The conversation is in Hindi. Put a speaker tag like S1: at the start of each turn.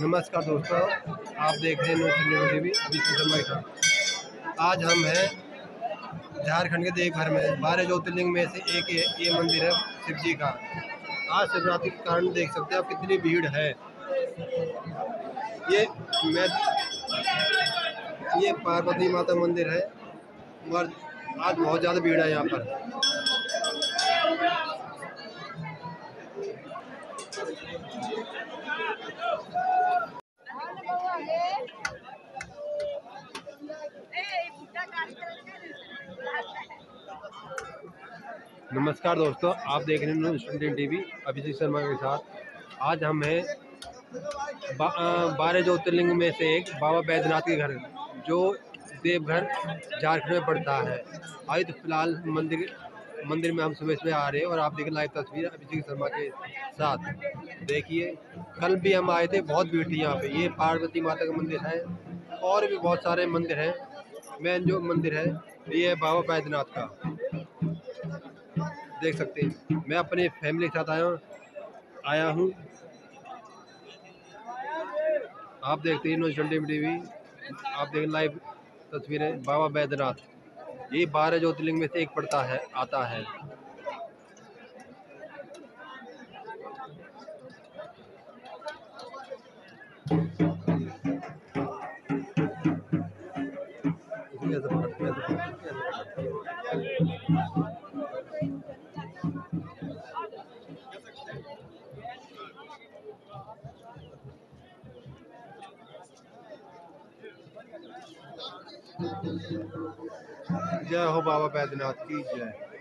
S1: नमस्कार दोस्तों आप देख रहे हैं न्यूज़ चंडीगढ़ टीवी अभी शर्मा आज हम हैं झारखंड के देवघर में बारह ज्योतिर्लिंग में से एक ये, ये मंदिर है शिव जी का। आज शिवरात्रि के कारण देख सकते हैं आप कितनी भीड़ है। ये मैं ये पार्वती माता मंदिर है और आज बहुत ज़्यादा भीड़ है यहाँ पर। नमस्कार दोस्तों आप देख रहे हैं स्टूडेंट टीवी अभिषेक शर्मा के साथ। आज हम हैं बा, बारह ज्योतिर्लिंग में से एक बाबा बैद्यनाथ के घर जो देवघर झारखंड में पड़ता है। आज तो फ़िलहाल मंदिर मंदिर में हम सुबह सुबह आ रहे हैं और आप देखें लाइव तस्वीर अभिषेक शर्मा के साथ। देखिए, कल भी हम आए थे, बहुत भीड़ थी यहाँ पे। ये पार्वती माता का मंदिर है और भी बहुत सारे मंदिर हैं। मेन जो मंदिर है, ये है बाबा बैद्यनाथ का। देख सकते हैं। मैं अपने फैमिली के साथ आया आया हूँ। आप देखते हैं न्यूज़ ट्वेंटी टीवी। आप देख लाइव तस्वीरें बाबा बैद्यनाथ। ये बारह ज्योतिर्लिंग में से एक पड़ता है आता है। जय हो बाबा बैद्यनाथ की जय।